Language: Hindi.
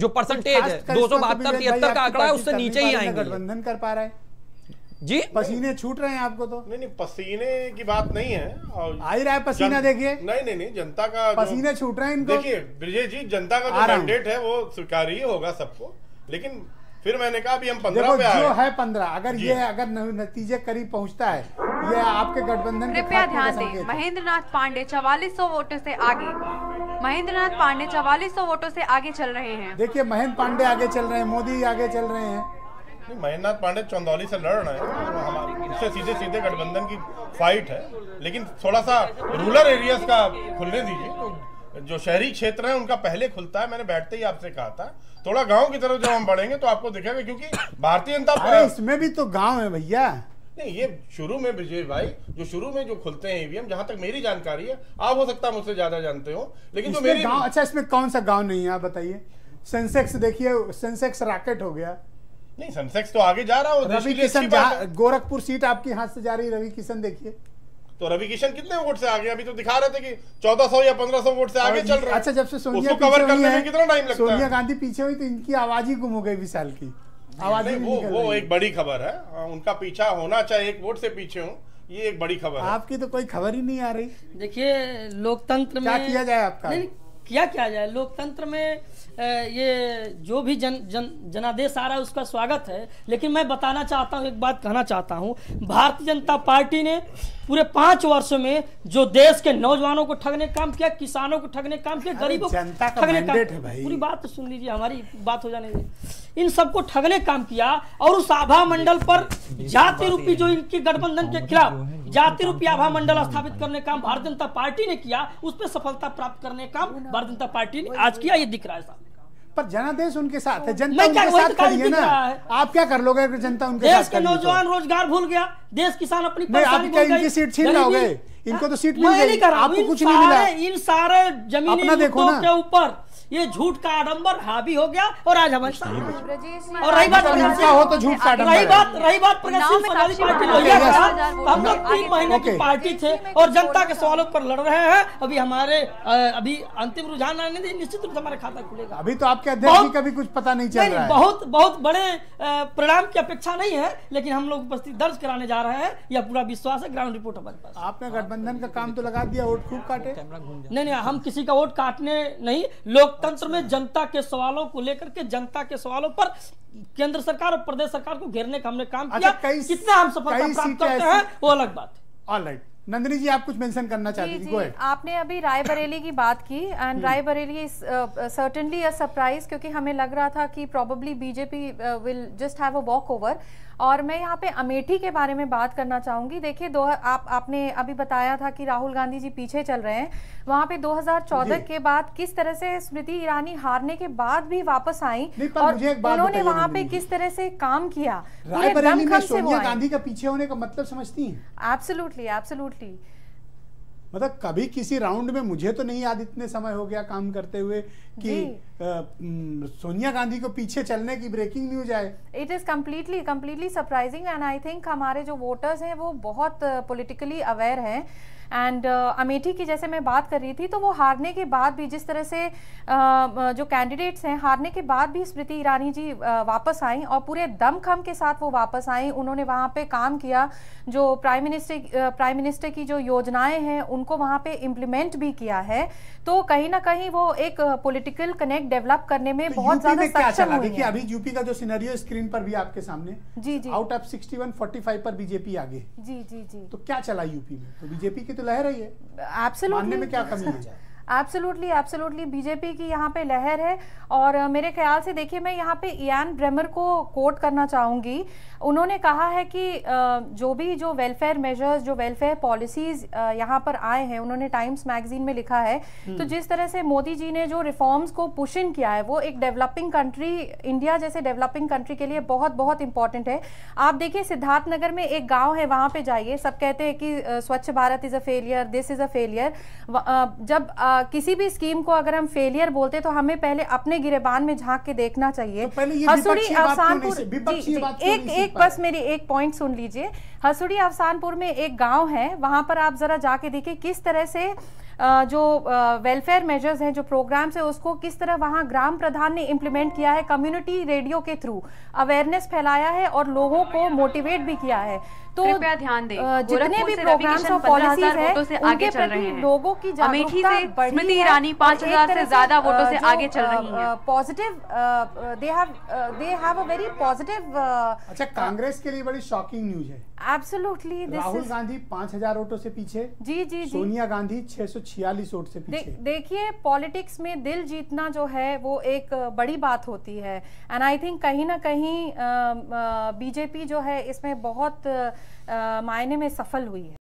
जो परसेंटेज है दो सौ बहत्तर तिहत्तर का आंकड़ा है उससे नीचे ही आएँगे। गठबंधन कर पा रहा है। जी? पसीने छूट रहे हैं आपको तो। नहीं नहीं पसीने की बात नहीं है और आ ही रहा है पसीना देखिए। नहीं नहीं नहीं जनता का पसीने छूट रहे हैं इनको। देखिए ब्रिजेश जी जनता का जो मैंडेट है। वो स्वीकार ही होगा सबको लेकिन फिर मैंने कहा अभी हम पंद्रह पे जो है। पंद्रह अगर ये अगर नतीजे करीब पहुँचता है ये आपके गठबंधन कृपया ध्यान दें महेंद्र नाथ पांडे चवालीस सौ वोटों से आगे। महेंद्र नाथ पांडे चवालीस सौ वोटों से आगे चल रहे हैं। देखिए महेंद्र पांडे आगे चल रहे हैं मोदी आगे चल रहे हैं। महेंद्र नाथ पांडे चंदौली से लड़ रहे हैं। उससे सीधे सीधे गठबंधन की फाइट है। लेकिन थोड़ा सा रूरल एरियाज़ का खुलने दीजिए। जो शहरी क्षेत्र है उनका पहले खुलता है। मैंने बैठते ही आपसे कहा था थोड़ा गाँव की तरफ़ जब हम बढ़ेंगे तो आपको दिखेगा क्योंकि भारतीय जनता पार्टी इसमें भी तो गाँव है भैया। नहीं ये शुरू में ब्रिजेश भाई जो शुरू में जो खुलते हैं ईवीएम जहाँ तक मेरी जानकारी है आप हो सकता है मुझसे ज़्यादा जानते हो लेकिन जो इसमें मेरी गाँव अच्छा इसमें कौन सा गाँव नहीं है आप बताइए। सेंसेक्स देखिए सेंसेक्स रॉकेट हो गया। नहीं सेंसेक्स तो आगे जा रहा है रवि किशन है। गोरखपुर सीट आपके हाथ से जा रही है रवि किशन देखिए। तो रवि किशन कितने वोट से आगे? अभी तो दिखा रहे थे कि 1400 या 1500 वोट से आगे चल रहा है। अच्छा जब से सोनिया कवर करने में कितना टाइम लगता सोनिया गांधी पीछे हुई तो इनकी आवाज़ ही गुम हो गई विशाल की। आवाज़ नहीं, वो वो एक बड़ी खबर है। उनका पीछा होना चाहे एक वोट से पीछे हो ये एक बड़ी खबर है। आपकी तो कोई खबर ही नहीं आ रही। देखिए लोकतंत्र में क्या किया जाए आपका? नहीं, क्या किया जाए? लोकतंत्र में ये जो भी जन जन जनादेश आ रहा है उसका स्वागत है। लेकिन मैं बताना चाहता हूँ एक बात कहना चाहता हूँ। भारतीय जनता पार्टी ने पूरे पाँच वर्षों में जो देश के नौजवानों को ठगने का काम किया किसानों को ठगने का काम किया गरीबों को ठगने का भाई। पूरी बात तो सुन लीजिए हमारी बात हो जाने दीजिए। इन सबको ठगने काम किया और उस आभा मंडल पर जाति रूपी जो इनकी गठबंधन के खिलाफ जाति रूपी आभा मंडल स्थापित करने का काम भारतीय जनता पार्टी ने किया उस पर सफलता प्राप्त करने का काम भारतीय जनता पार्टी ने आज किया ये दिख रहा है सामने पर जनादेश उनके साथ है जनता उनके साथ तो खड़ी है ना है। आप क्या कर लोगे अगर जनता उनके देश के तो? नौजवान रोज़गार भूल गया देश किसान अपनी आप क्या इनकी सीट छीन रहोगे? इनको तो सीट मिल गई, नहीं कर रहा आपको कुछ नहीं मिला। इन सारे जमीनी देखो के ऊपर ये झूठ का आडंबर हावी हो गया और आज हमारे जी, और रही बात हो तो झूठ का रही बात रही बात हम लोग तीन महीने की पार्टी थे और जनता के सवालों पर लड़ रहे हैं। अभी हमारे अभी अंतिम रुझान आने दीजिए निश्चित रूप से हमारा खाता खुलेगा। अभी तो आपके अध्यक्ष का भी कुछ पता नहीं चल रहा है। बहुत बहुत बड़े परिणाम की अपेक्षा नहीं है लेकिन हम लोग उपस्थिति दर्ज कराने जा रहे हैं। यह पूरा विश्वास है ग्राउंड रिपोर्ट हमारे पास। आपने गठबंधन का काम तो लगा दिया वोट खूब काटे। नहीं नहीं हम किसी का वोट काटने नहीं लोकतंत्र में जनता के सवालों को लेकर के जनता के सवालों पर केंद्र सरकार और प्रदेश सरकार को घेरने का हमने काम अच्छा, किया। कितना हम सफलता प्राप्त करते हैं वो अलग बात है। ऑल राइट नंदिनी जी आप कुछ मेंशन करना चाहती थी? जी। आपने अभी रायबरेली की बात की and Raebareli is certainly a surprise क्योंकि हमें लग रहा था कि probably BJP will just have a walk over और मैं यहाँ पे अमेठी के बारे में बात करना चाहूँगी। देखिए दो आप आपने अभी बताया था कि राहुल गांधी जी पीछे चल रहे हैं। वहाँ पे 2014 जी। के बाद किस तरह से स्मृति ईरानी हारने के बाद भी वापस आई और उन्होंने वहाँ पे किस तरह से काम किया? पूरे दमखम से सोनिया गांधी का पीछे होने का मतलब समझती हैं? एब्सोल्युटली एब्सोल्युटली मतलब कभी किसी राउंड में मुझे तो नहीं याद इतने समय हो गया काम करते हुए कि सोनिया गांधी को पीछे चलने की ब्रेकिंग न्यूज़ आए। It is completely completely surprising and I think हमारे जो वोटर्स हैं वो बहुत पॉलिटिकली अवेयर हैं। एंड अमेठी की जैसे मैं बात कर रही थी तो वो हारने के बाद भी जिस तरह से uh, जो कैंडिडेट्स हैं हारने के बाद भी स्मृति ईरानी जी uh, वापस आई और पूरे दमखम के साथ वो वापस आई। उन्होंने वहाँ पे काम किया जो प्राइम मिनिस्टर प्राइम मिनिस्टर की जो योजनाएँ हैं उनको वहाँ पे इम्प्लीमेंट भी किया है। तो कहीं ना कहीं वो एक पॉलिटिकल कनेक्ट डेवलप करने में तो बहुत ज़्यादा सक्षम हुई देखिए अभी यूपी का जो सिनेरियो स्क्रीन पर भी आपके सामने। जी जी। आउट ऑफ़ 61 45 पर बीजेपी आगे। जी जी जी। तो क्या चला यूपी में? तो बीजेपी की तो लहर रही है मानने एब्सोल्युटली में क्या कमी है एब्सोल्युटली एब्सोल्युटली बीजेपी की यहाँ पे लहर है। और मेरे ख्याल से देखिए मैं यहाँ पे इयान ब्रेमर को कोट करना चाहूँगी। उन्होंने कहा है कि जो भी जो वेलफेयर मेजर्स जो वेलफेयर पॉलिसीज़ यहाँ पर आए हैं उन्होंने टाइम्स मैगजीन में लिखा है। तो जिस तरह से मोदी जी ने जो रिफॉर्म्स को पुश इन किया है वो एक डेवलपिंग कंट्री इंडिया जैसे डेवलपिंग कंट्री के लिए बहुत बहुत इंपॉर्टेंट है। आप देखिए सिद्धार्थनगर में एक गाँव है वहाँ पे जाइए। सब कहते हैं कि Swachh Bharat is a failure this is a failure जब किसी भी स्कीम को अगर हम फेलियर बोलते तो हमें पहले अपने गिरेबान में झाँक के देखना चाहिए। तो हसुड़ी नहीं अफसानपुर एक एक बस मेरी एक पॉइंट सुन लीजिए। हसुड़ी अफसानपुर में एक गाँव है वहाँ पर आप जरा जाके देखिए किस तरह से जो वेलफेयर मेजर्स हैं जो प्रोग्राम्स है उसको किस तरह वहाँ ग्राम प्रधान ने इम्प्लीमेंट किया है कम्युनिटी रेडियो के थ्रू अवेयरनेस फैलाया है और लोगों को मोटिवेट भी किया है। तो कृपया ध्यान दें। जितने भी प्रोग्राम्स और पॉलिसीज़ वोटों से आगे उनके चल रहे प्रति हैं। लोगों की अमेठी जागरूकता से बढ़ी स्मृति ईरानी और 5,000 से ज़्यादा वोटों से आगे चल रही हैं। Positive they have they have a very positive अच्छा कांग्रेस के लिए बड़ी शॉकिंग न्यूज़ है। एब्सोल्युटली दिस राहुल गांधी 5000 वोटों से पीछे जी जी जी। सोनिया गांधी 646 वोट से पीछे। देखिए पॉलिटिक्स में दिल जीतना जो है वो एक बड़ी बात होती है। एंड आई थिंक कहीं ना कहीं बीजेपी जो है इसमें बहुत मायने में सफल हुई है।